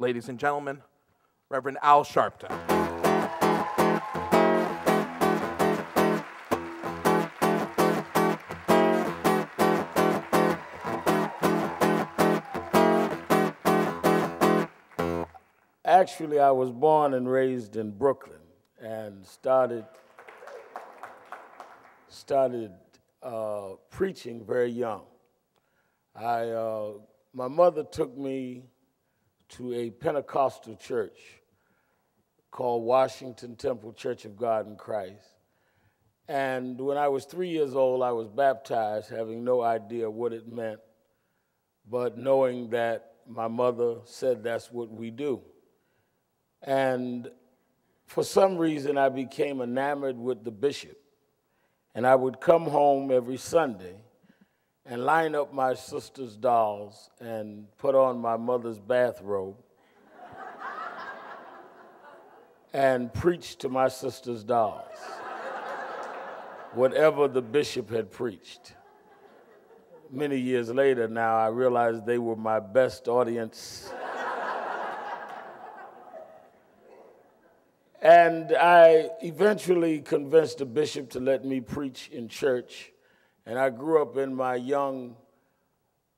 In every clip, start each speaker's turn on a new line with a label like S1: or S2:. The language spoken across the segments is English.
S1: Ladies and gentlemen, Reverend Al Sharpton.
S2: Actually, I was born and raised in Brooklyn and started started uh, preaching very young. I, uh, my mother took me to a Pentecostal church called Washington Temple Church of God in Christ. And when I was three years old, I was baptized, having no idea what it meant, but knowing that my mother said that's what we do. And for some reason, I became enamored with the bishop. And I would come home every Sunday and line up my sister's dolls and put on my mother's bathrobe and preach to my sister's dolls whatever the bishop had preached. Many years later now, I realized they were my best audience. and I eventually convinced the bishop to let me preach in church and I grew up in my young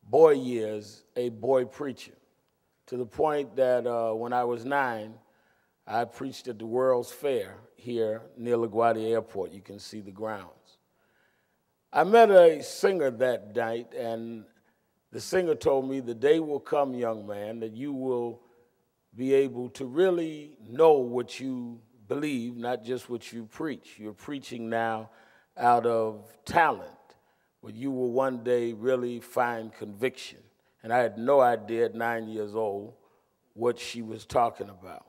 S2: boy years a boy preacher to the point that uh, when I was nine, I preached at the World's Fair here near LaGuardia Airport. You can see the grounds. I met a singer that night, and the singer told me, The day will come, young man, that you will be able to really know what you believe, not just what you preach. You're preaching now out of talent where you will one day really find conviction. And I had no idea at nine years old what she was talking about.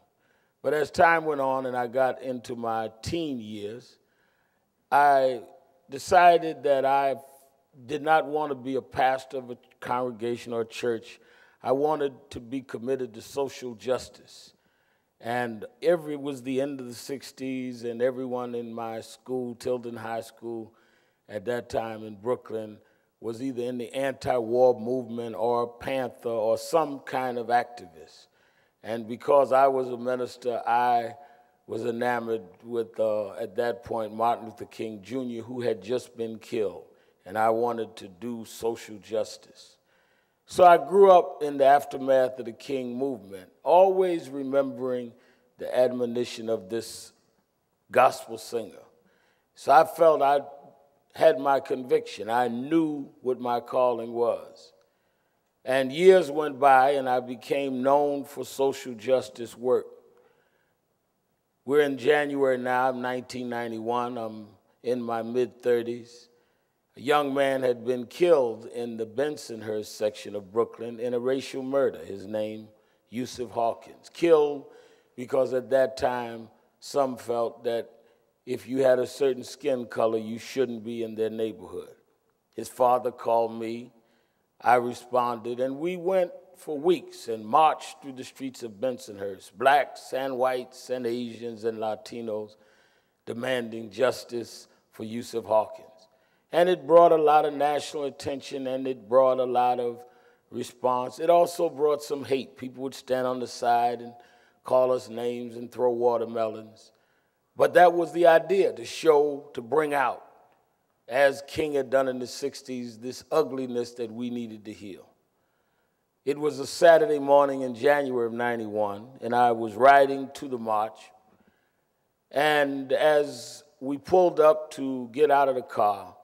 S2: But as time went on and I got into my teen years, I decided that I did not want to be a pastor of a congregation or a church. I wanted to be committed to social justice. And every was the end of the 60s, and everyone in my school, Tilden High School, at that time in Brooklyn was either in the anti war movement or Panther or some kind of activist. And because I was a minister, I was enamored with, uh, at that point, Martin Luther King Jr., who had just been killed. And I wanted to do social justice. So I grew up in the aftermath of the King movement, always remembering the admonition of this gospel singer. So I felt I had my conviction. I knew what my calling was. And years went by, and I became known for social justice work. We're in January now, 1991. I'm in my mid 30s. A young man had been killed in the Bensonhurst section of Brooklyn in a racial murder. His name, Yusuf Hawkins. Killed because at that time, some felt that if you had a certain skin color, you shouldn't be in their neighborhood. His father called me. I responded, and we went for weeks and marched through the streets of Bensonhurst, blacks and whites and Asians and Latinos, demanding justice for Yusuf Hawkins. And it brought a lot of national attention and it brought a lot of response. It also brought some hate. People would stand on the side and call us names and throw watermelons. But that was the idea to show, to bring out, as King had done in the 60s, this ugliness that we needed to heal. It was a Saturday morning in January of 91, and I was riding to the march. And as we pulled up to get out of the car,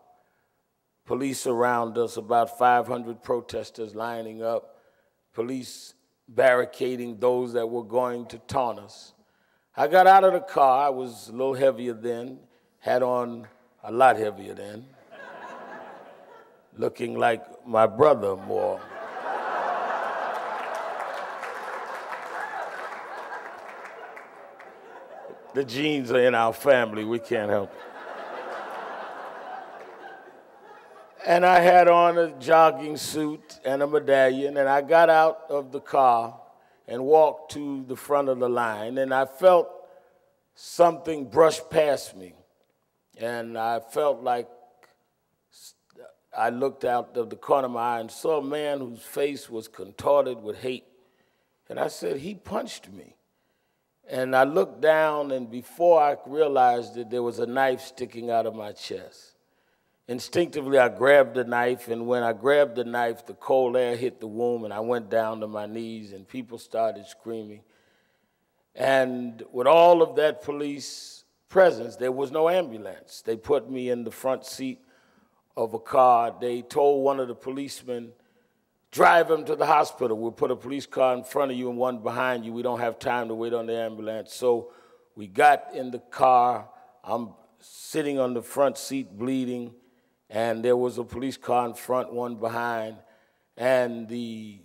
S2: police around us, about 500 protesters lining up, police barricading those that were going to taunt us. I got out of the car. I was a little heavier then, had on a lot heavier then, looking like my brother more. the genes are in our family, we can't help it. And I had on a jogging suit and a medallion, and I got out of the car and walked to the front of the line, and I felt something brush past me. And I felt like I looked out of the corner of my eye and saw a man whose face was contorted with hate. And I said, He punched me. And I looked down, and before I realized it, there was a knife sticking out of my chest. Instinctively, I grabbed the knife, and when I grabbed the knife, the cold air hit the womb, and I went down to my knees, and people started screaming. And with all of that police presence, there was no ambulance. They put me in the front seat of a car. They told one of the policemen, drive him to the hospital. We'll put a police car in front of you and one behind you. We don't have time to wait on the ambulance. So we got in the car. I'm sitting on the front seat bleeding, and there was a police car in front, one behind. And the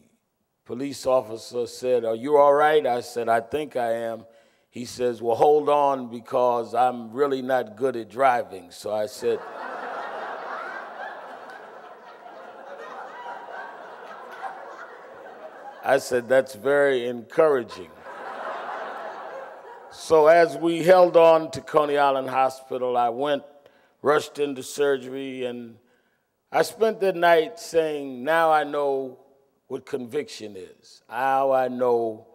S2: police officer said, Are you all right? I said, I think I am. He says, Well, hold on because I'm really not good at driving. So I said, I said, That's very encouraging. so as we held on to Coney Island Hospital, I went, rushed into surgery, and I spent the night saying, Now I know what conviction is, how I know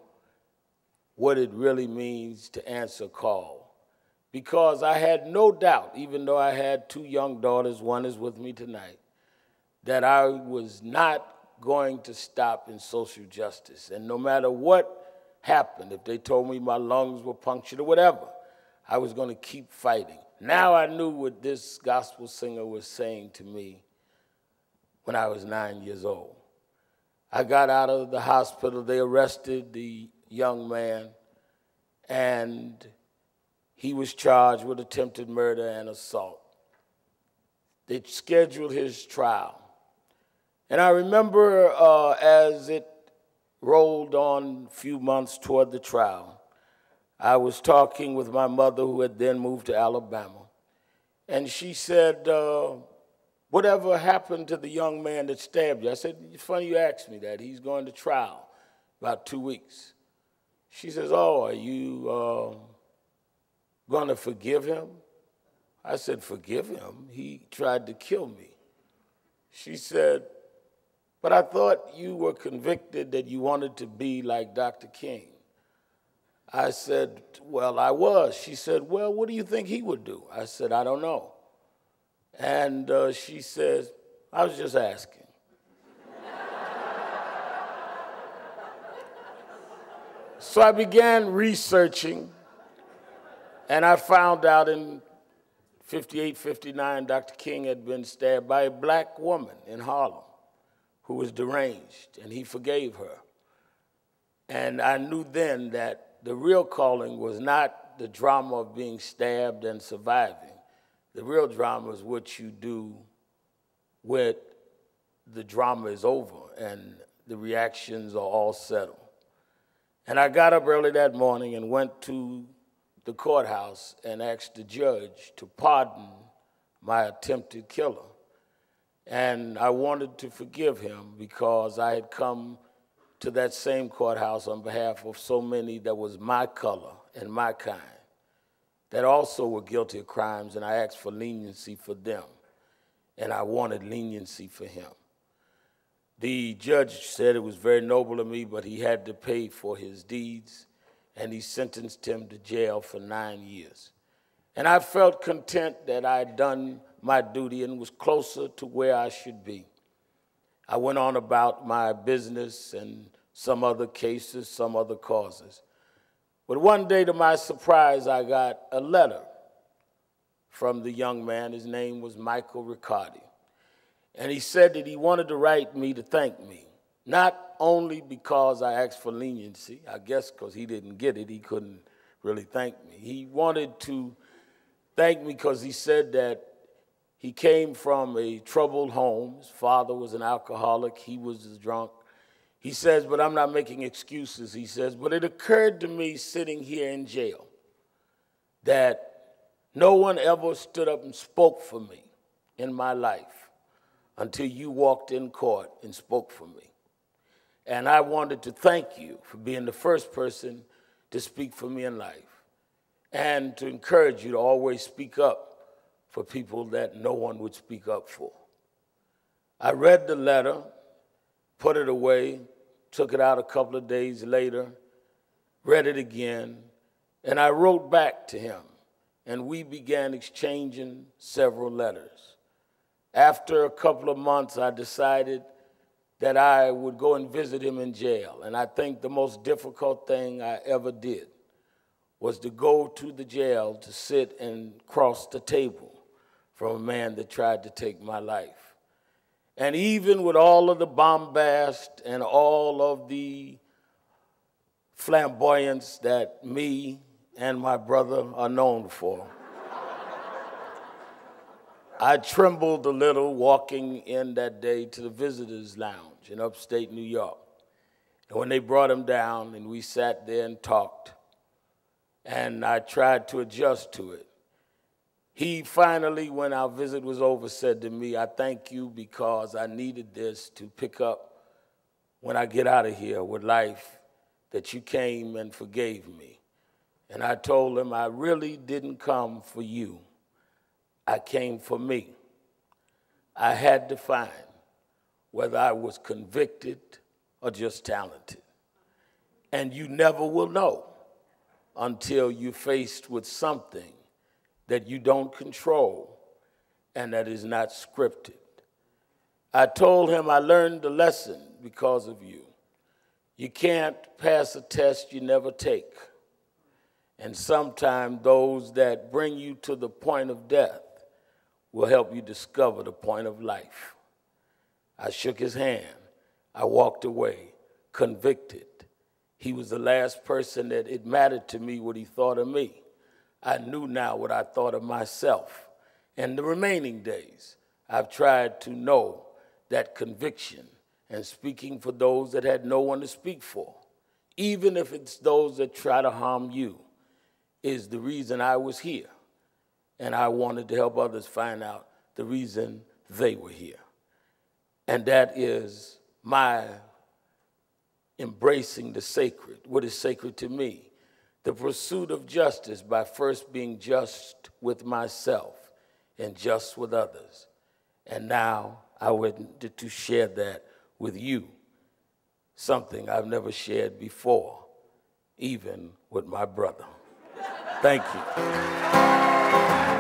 S2: what it really means to answer call. Because I had no doubt, even though I had two young daughters, one is with me tonight, that I was not going to stop in social justice. And no matter what happened, if they told me my lungs were punctured or whatever, I was going to keep fighting. Now I knew what this gospel singer was saying to me when I was nine years old. I got out of the hospital, they arrested the young man, and he was charged with attempted murder and assault. They scheduled his trial. And I remember uh, as it rolled on a few months toward the trial, I was talking with my mother, who had then moved to Alabama. And she said, uh, Whatever happened to the young man that stabbed you? I said, It's funny you asked me that. He's going to trial about two weeks. She says, Oh, are you uh, going to forgive him? I said, Forgive him? He tried to kill me. She said, but I thought you were convicted that you wanted to be like Dr. King. I said, Well, I was. She said, Well, what do you think he would do? I said, I don't know. And uh, she says, I was just asking. so I began researching, and I found out in 58, 59, Dr. King had been stabbed by a black woman in Harlem who was deranged, and he forgave her. And I knew then that the real calling was not the drama of being stabbed and surviving. The real drama is what you do when the drama is over and the reactions are all settled. And I got up early that morning and went to the courthouse and asked the judge to pardon my attempted killer. And I wanted to forgive him because I had come to that same courthouse on behalf of so many that was my color and my kind that also were guilty of crimes, and I asked for leniency for them. And I wanted leniency for him. The judge said it was very noble of me, but he had to pay for his deeds, and he sentenced him to jail for nine years. And I felt content that I had done my duty and was closer to where I should be. I went on about my business and some other cases, some other causes. But one day, to my surprise, I got a letter from the young man. His name was Michael Riccardi. And he said that he wanted to write me to thank me, not only because I asked for leniency, I guess because he didn't get it, he couldn't really thank me. He wanted to thank me because he said that he came from a troubled home. His father was an alcoholic, he was drunk. He says, but I'm not making excuses. He says, but it occurred to me sitting here in jail that no one ever stood up and spoke for me in my life until you walked in court and spoke for me. And I wanted to thank you for being the first person to speak for me in life and to encourage you to always speak up for people that no one would speak up for. I read the letter, put it away, took it out a couple of days later, read it again, and I wrote back to him, and we began exchanging several letters. After a couple of months, I decided that I would go and visit him in jail. And I think the most difficult thing I ever did was to go to the jail to sit and cross the table from a man that tried to take my life. And even with all of the bombast and all of the flamboyance that me and my brother are known for, I trembled a little walking in that day to the visitors' lounge in upstate New York. And when they brought him down and we sat there and talked, and I tried to adjust to it, he finally, when our visit was over, said to me, I thank you because I needed this to pick up when I get out of here with life that you came and forgave me. And I told him I really didn't come for you. I came for me. I had to find whether I was convicted or just talented. And you never will know until you're faced with something that you don't control and that is not scripted. I told him I learned the lesson because of you. You can't pass a test you never take. And sometimes those that bring you to the point of death will help you discover the point of life. I shook his hand. I walked away, convicted. He was the last person that it mattered to me what he thought of me. I knew now what I thought of myself. And the remaining days, I've tried to know that conviction and speaking for those that had no one to speak for, even if it's those that try to harm you, is the reason I was here and I wanted to help others find out the reason they were here. And that is my embracing the sacred, what is sacred to me. The pursuit of justice by first being just with myself and just with others. And now I wanted to share that with you, something I've never shared before, even with my brother. Thank you.